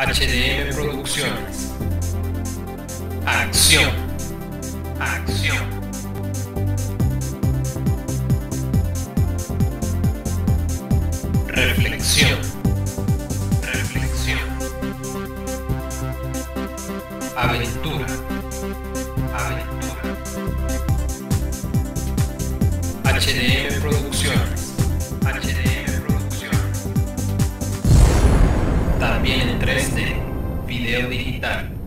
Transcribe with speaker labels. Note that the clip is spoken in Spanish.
Speaker 1: HDM Producciones. Acción. Acción. Reflexión. Reflexión. Aventura. Aventura. HDM Producciones. 一旦